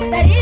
సరే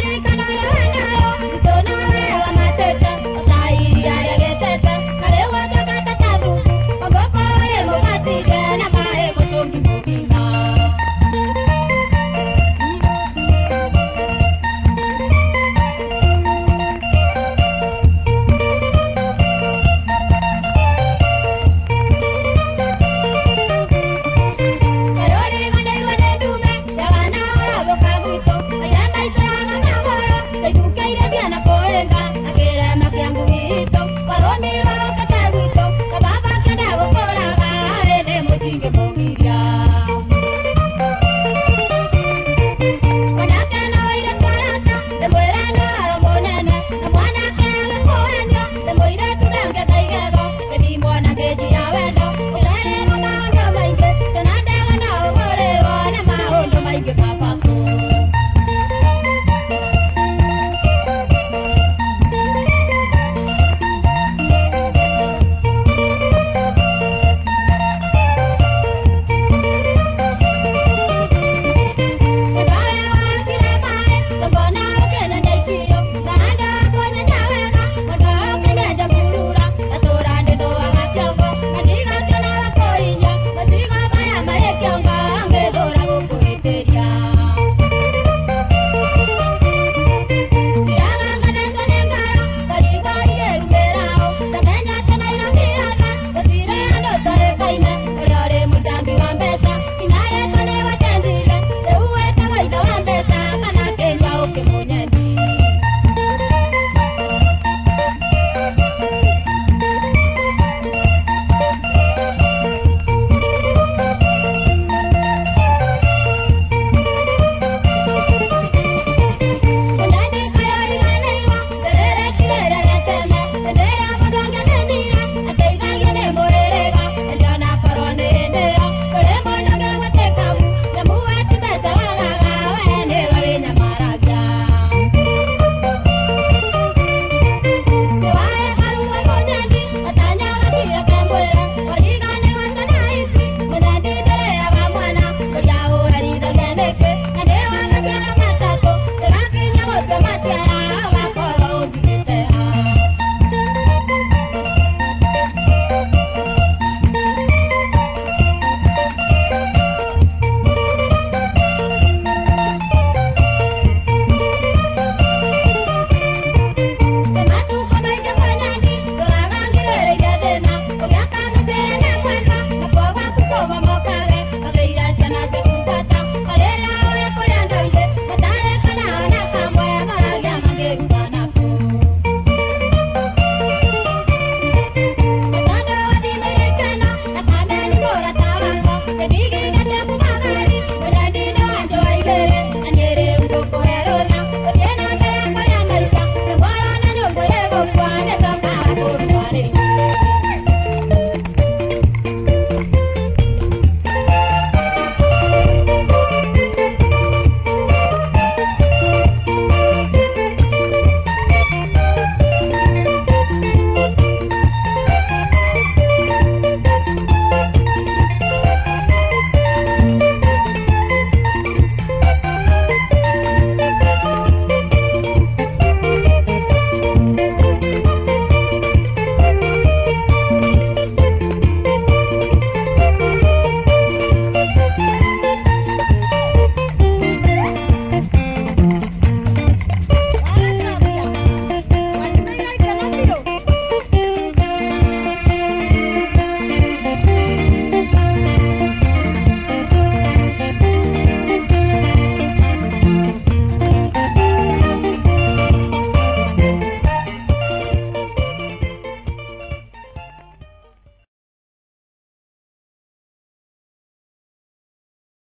Yeah.